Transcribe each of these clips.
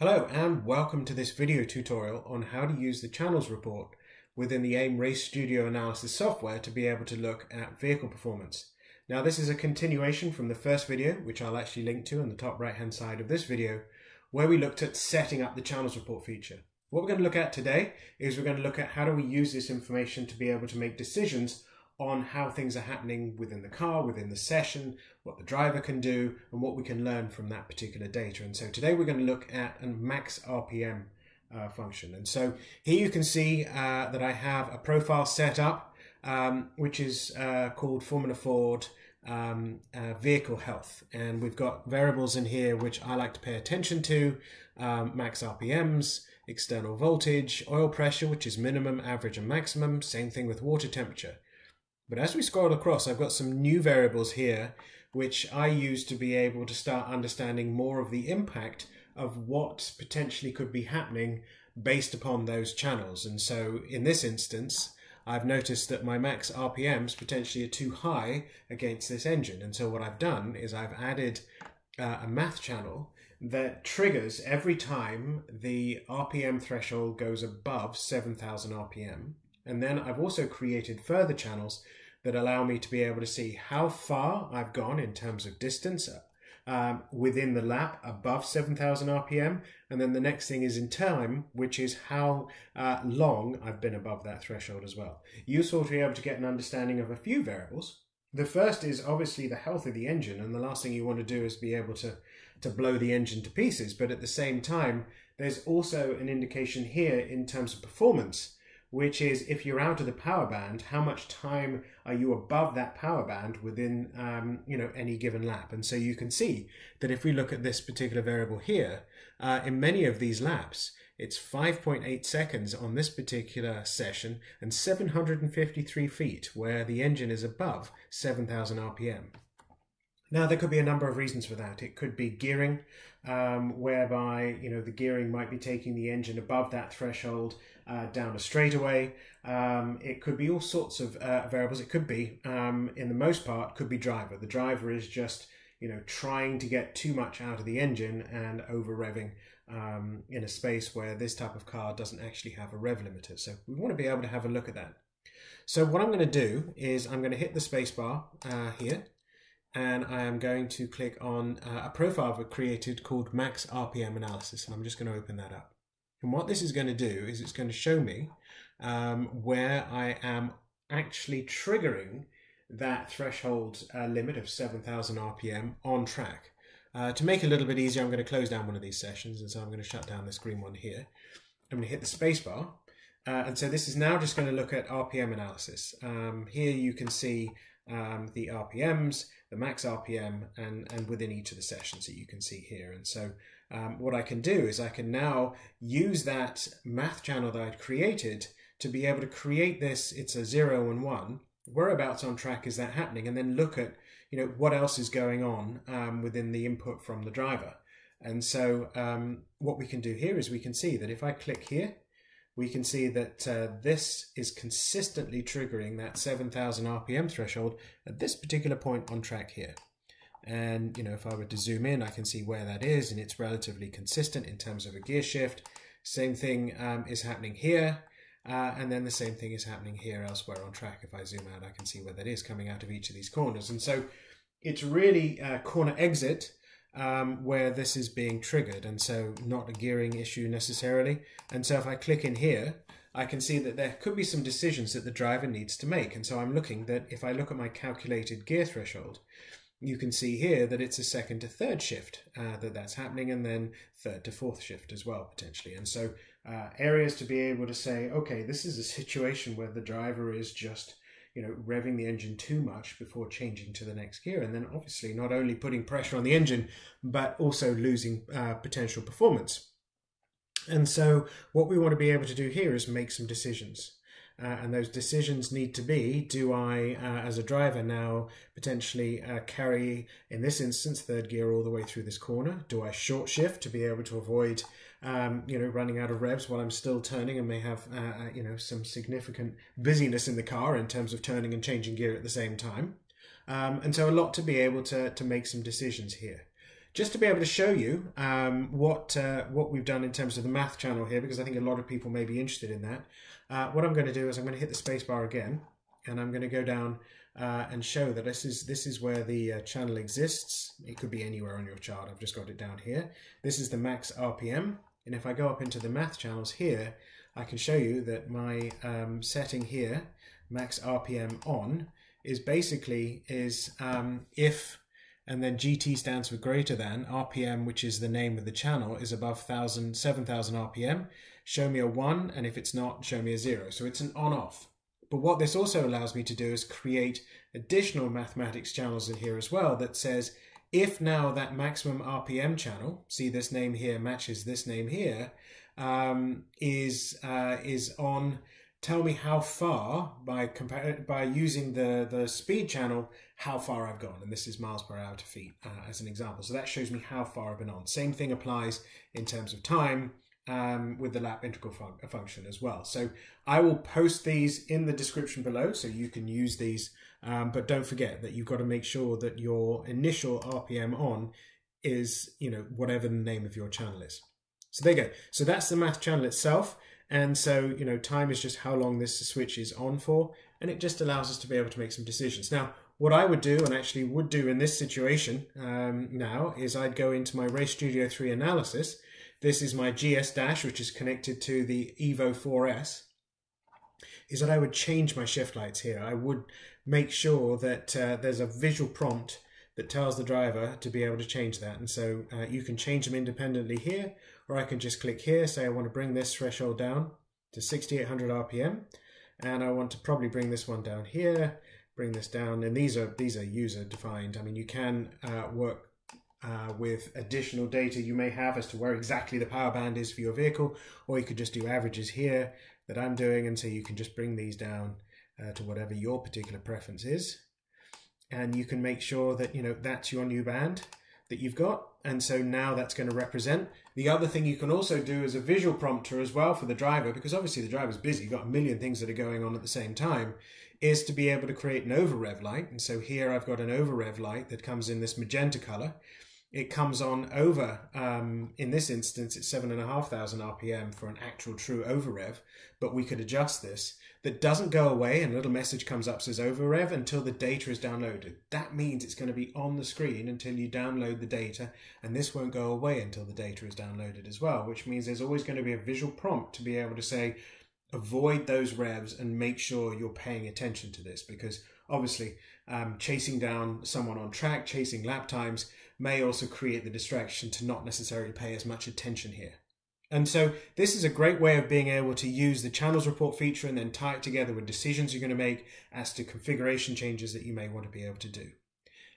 Hello and welcome to this video tutorial on how to use the channels report within the AIM Race Studio Analysis software to be able to look at vehicle performance. Now this is a continuation from the first video, which I'll actually link to on the top right hand side of this video, where we looked at setting up the channels report feature. What we're going to look at today is we're going to look at how do we use this information to be able to make decisions on how things are happening within the car, within the session, what the driver can do, and what we can learn from that particular data. And so today we're going to look at a max RPM uh, function. And so here you can see uh, that I have a profile set up, um, which is uh, called Formula Ford um, uh, Vehicle Health. And we've got variables in here which I like to pay attention to, um, max RPMs, external voltage, oil pressure, which is minimum, average, and maximum. Same thing with water temperature. But as we scroll across, I've got some new variables here, which I use to be able to start understanding more of the impact of what potentially could be happening based upon those channels. And so in this instance, I've noticed that my max RPMs potentially are too high against this engine. And so what I've done is I've added uh, a math channel that triggers every time the RPM threshold goes above 7000 RPM. And then I've also created further channels that allow me to be able to see how far I've gone in terms of distance um, within the lap above 7,000 RPM. And then the next thing is in time, which is how uh, long I've been above that threshold as well. Useful to be able to get an understanding of a few variables. The first is obviously the health of the engine, and the last thing you want to do is be able to, to blow the engine to pieces. But at the same time, there's also an indication here in terms of performance which is if you're out of the power band, how much time are you above that power band within um, you know any given lap? And so you can see that if we look at this particular variable here, uh, in many of these laps, it's 5.8 seconds on this particular session and 753 feet where the engine is above 7,000 RPM. Now there could be a number of reasons for that. It could be gearing, um, whereby you know the gearing might be taking the engine above that threshold uh, down a straightaway. Um, it could be all sorts of uh, variables. It could be, um, in the most part, could be driver. The driver is just you know trying to get too much out of the engine and over revving um, in a space where this type of car doesn't actually have a rev limiter. So we want to be able to have a look at that. So what I'm going to do is I'm going to hit the spacebar uh, here and I am going to click on uh, a profile I've created called Max RPM Analysis and I'm just going to open that up. And what this is going to do is it's going to show me um, where I am actually triggering that threshold uh, limit of 7000 RPM on track. Uh, to make it a little bit easier, I'm going to close down one of these sessions, and so I'm going to shut down this green one here. I'm going to hit the spacebar, uh, and so this is now just going to look at RPM analysis. Um, here you can see um, the RPMs, the max RPM, and, and within each of the sessions that you can see here. And so um, what I can do is I can now use that math channel that I'd created to be able to create this, it's a zero and one, whereabouts on track is that happening, and then look at you know what else is going on um, within the input from the driver. And so um, what we can do here is we can see that if I click here, we can see that uh, this is consistently triggering that 7000 RPM threshold at this particular point on track here. And, you know, if I were to zoom in, I can see where that is and it's relatively consistent in terms of a gear shift. Same thing um, is happening here. Uh, and then the same thing is happening here elsewhere on track. If I zoom out, I can see where that is coming out of each of these corners. And so it's really a corner exit um, where this is being triggered. And so not a gearing issue necessarily. And so if I click in here, I can see that there could be some decisions that the driver needs to make. And so I'm looking that if I look at my calculated gear threshold, you can see here that it's a second to third shift uh, that that's happening and then third to fourth shift as well potentially and so uh, areas to be able to say okay this is a situation where the driver is just you know revving the engine too much before changing to the next gear. And then obviously not only putting pressure on the engine but also losing uh, potential performance. And so what we want to be able to do here is make some decisions uh, and those decisions need to be do I, uh, as a driver, now potentially uh, carry, in this instance, third gear all the way through this corner? Do I short shift to be able to avoid, um, you know, running out of revs while I'm still turning and may have, uh, uh, you know, some significant busyness in the car in terms of turning and changing gear at the same time? Um, and so a lot to be able to, to make some decisions here. Just to be able to show you um, what uh, what we've done in terms of the math channel here, because I think a lot of people may be interested in that. Uh, what I'm going to do is I'm going to hit the spacebar again, and I'm going to go down uh, and show that this is this is where the uh, channel exists. It could be anywhere on your chart. I've just got it down here. This is the max RPM, and if I go up into the math channels here, I can show you that my um, setting here, max RPM on, is basically is um, if and then GT stands for greater than RPM, which is the name of the channel, is above 7,000 RPM. Show me a one, and if it's not, show me a zero. So it's an on-off. But what this also allows me to do is create additional mathematics channels in here as well that says if now that maximum RPM channel, see this name here matches this name here, um, is uh, is on tell me how far by compare by using the the speed channel how far I've gone. And this is miles per hour to feet uh, as an example. So that shows me how far I've been on. Same thing applies in terms of time um, with the lap integral fun function as well. So I will post these in the description below so you can use these. Um, but don't forget that you've got to make sure that your initial RPM on is you know whatever the name of your channel is. So there you go. So that's the math channel itself and so, you know, time is just how long this switch is on for, and it just allows us to be able to make some decisions. Now, what I would do, and actually would do in this situation um, now, is I'd go into my Race Studio 3 analysis. This is my GS dash, which is connected to the Evo 4S, is that I would change my shift lights here. I would make sure that uh, there's a visual prompt that tells the driver to be able to change that. And so uh, you can change them independently here, or I can just click here, say I want to bring this threshold down to 6800 RPM, and I want to probably bring this one down here, bring this down, and these are these are user defined. I mean, you can uh, work uh, with additional data you may have as to where exactly the power band is for your vehicle, or you could just do averages here that I'm doing, and so you can just bring these down uh, to whatever your particular preference is and you can make sure that you know that's your new band that you've got and so now that's going to represent. The other thing you can also do is a visual prompter as well for the driver because obviously the driver's busy you've got a million things that are going on at the same time is to be able to create an over rev light. And so here I've got an over rev light that comes in this magenta color it comes on over, um, in this instance, it's 7,500 RPM for an actual true over rev, but we could adjust this. That doesn't go away and a little message comes up says over rev until the data is downloaded. That means it's going to be on the screen until you download the data, and this won't go away until the data is downloaded as well, which means there's always going to be a visual prompt to be able to say, avoid those revs and make sure you're paying attention to this because obviously um, chasing down someone on track, chasing lap times, may also create the distraction to not necessarily pay as much attention here. And so this is a great way of being able to use the channels report feature and then tie it together with decisions you're going to make as to configuration changes that you may want to be able to do.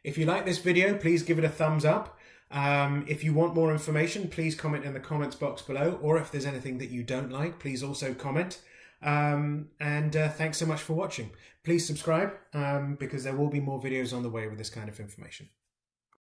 If you like this video, please give it a thumbs up. Um, if you want more information, please comment in the comments box below, or if there's anything that you don't like, please also comment. Um, and uh, thanks so much for watching. Please subscribe um, because there will be more videos on the way with this kind of information.